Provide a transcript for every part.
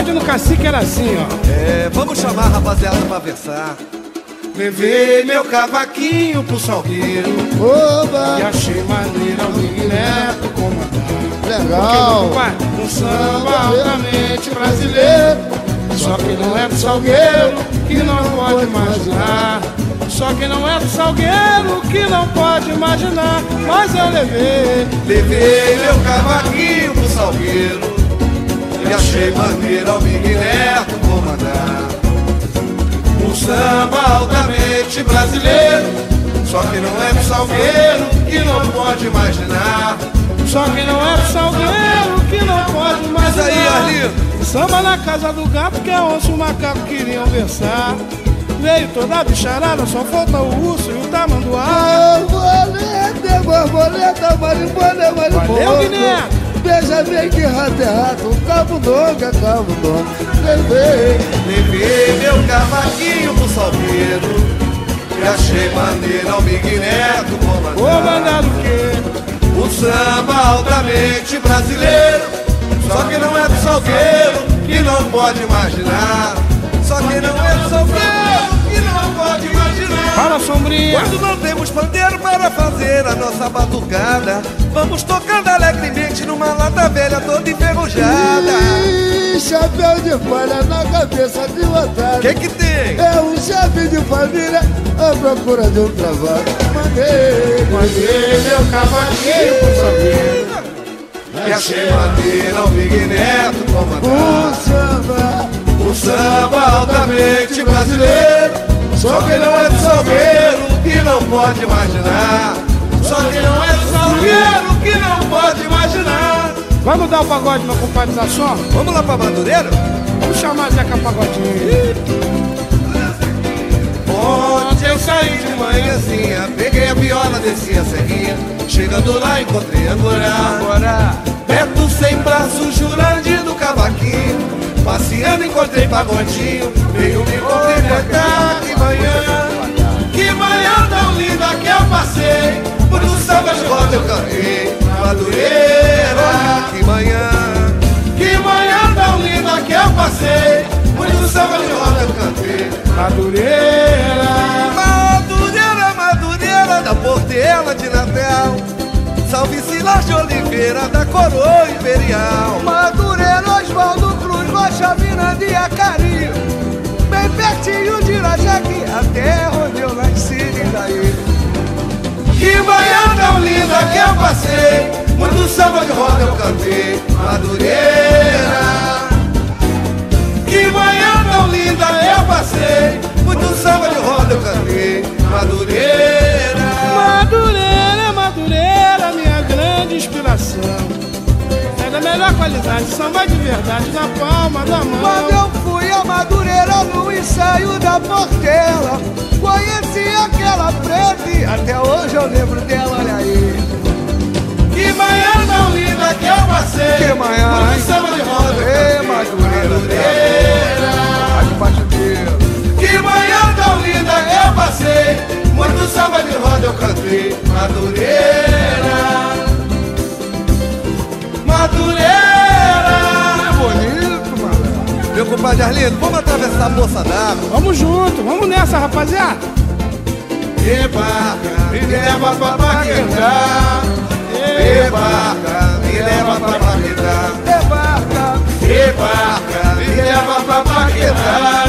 pagode no cacique era assim, ó. É, vamos chamar a rapaziada pra versar. Levei meu cavaquinho pro salgueiro Oba! e achei maneira o Neto comandar. Legal! Porque, meu um samba altamente brasileiro. Só que não é do salgueiro que não pode imaginar. Só que não é do salgueiro que não pode imaginar. Mas eu levei, Levei meu cavaquinho pro salgueiro E achei maneira o Big Neto comandar Um samba altamente brasileiro Só que não é do salgueiro que não pode imaginar só que não é do salgueiro que não pode Mas imaginar. aí, Arlindo Samba na casa do gato que é onde o macaco queriam versar. Veio toda a bicharada, só falta o urso e o tamanduá. Borboleta, borboleta, marimbona, marimbona. Valeu, Guiné. Beija bem que rato é rato, camundonga, é camundonga. Levei. Levei meu cavaquinho pro salgueiro E achei maneira o Big Neto Vou comandar mandar o quê? Um samba altamente brasileiro Só que não é do salgueiro Que não pode imaginar Só que não é do salgueiro Que não pode imaginar Fala, sombrinha. Quando não temos pandeiro para fazer a nossa batucada Vamos tocando alegremente enferrujada Ih, chapéu de palha na cabeça de otário. Que que tem? É um chefe de família à procura de um trabalho. Mandei, Mandei meu cavaquinho pro salgueiro. E achei maneira o Big Neto comandar um samba. O samba altamente brasileiro Só que não é do salgueiro que não pode imaginar Vamos dar o pagode, meu compadre da som? Vamos lá pra Madureira? Vamos chamar Zeca Pagodinho. Ontem eu saí de manhãzinha Peguei a viola, desci a serrinha. Chegando lá encontrei a Gorá. Perto sem braço, Jurandir cavaquinho. Passeando encontrei pagodinho. Veio me cumprimentar, que manhã. Que manhã tão linda que eu passei. Por um samba de roda eu cantei. Madureira, Oliveira da Coroa Imperial Madureira, Osvaldo Cruz, Rocha, Miranda e Acari. Bem pertinho de Irajaque, a terra onde eu nasci samba de verdade na palma da Quando mão. eu fui a Madureira no ensaio da Portela, conheci aquela preta e até hoje eu lembro dela, olha aí. Que manhã tão linda que eu passei Que manhã, hein? samba de roda cantei Madureira, Madureira de batideiro. Que manhã tão linda eu passei Muito samba de roda eu cantei Madureira compadre Arlindo, vamos atravessar a poça d'água. Vamos junto, vamos nessa, rapaziada. E barca, me leva pra Paquetá E barca, me leva pra Paquetá Debarca, E barca, me leva pra Paquetá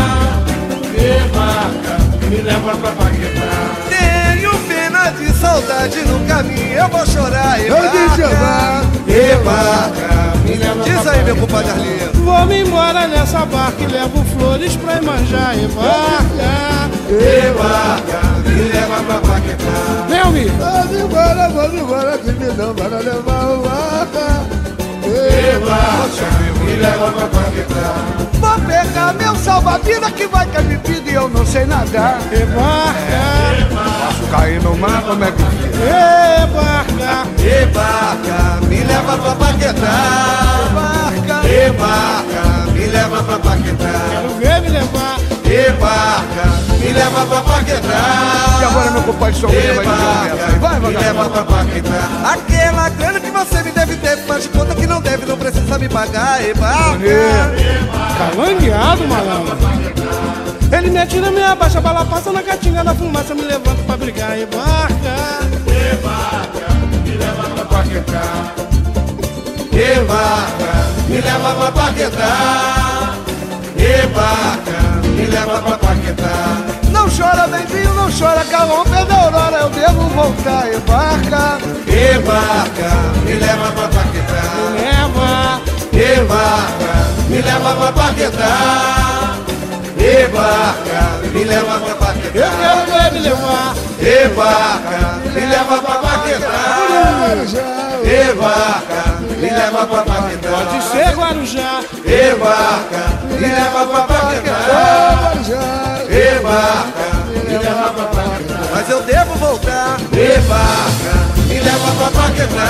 E barca, me leva pra Paquetá. Tenho pena de saudade no caminho, eu vou chorar e Eu te Diz aí, meu compadre Arlindo Vou-me embora nessa barca e levo flores pra Imanjá e barca. Me leva pra Paquetá Vem, amigo. Vamos embora, vamos embora, que me dão para levar o arca. E barca, me leva pra Paquetá Vou pegar meu salva-vida que vai cair vida e eu não sei nadar. E barca, Posso cair no mar, como é que barca. E barca, me leva pra Paquetá leva pra Paquetá E agora meu compadre E vai dizer Vai, me leva pra Paquetá Aquela grana que você me deve tempo, mas de conta que não deve, não precisa me pagar, e barca. Calangueado, malandro. Ele me atira, me abaixa, a bala passa na catinga da fumaça, me levanta pra brigar e barca. E barca, me leva pra Paquetá. E barca, me leva pra Paquetá. E barca, me leva pra Paquetá. Chora, benzinho, não chora, calão, perdeu a aurora, eu devo voltar e barca. E barca, me leva pra Paquetá. Leva, E barca, me leva pra Paquetá. E barca, me leva pra eu Paquetá. quero ver me levar. E barca, me leva pra Paquetá. E barca, me leva pra Paquetá. Pode ser Guarujá. E barca, me leva pra Paquetá. E barca, me leva pra Paquetá. Mas eu devo voltar. E barca, me leva pra Paquetá.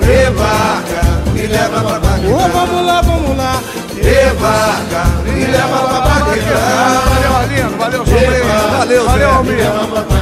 E barca, me leva pra Paquetá. vamos lá, vamos lá. E barca, me leva pra Paquetá. Valeu, Alino, valeu. Valeu, valeu, Zé. Almir.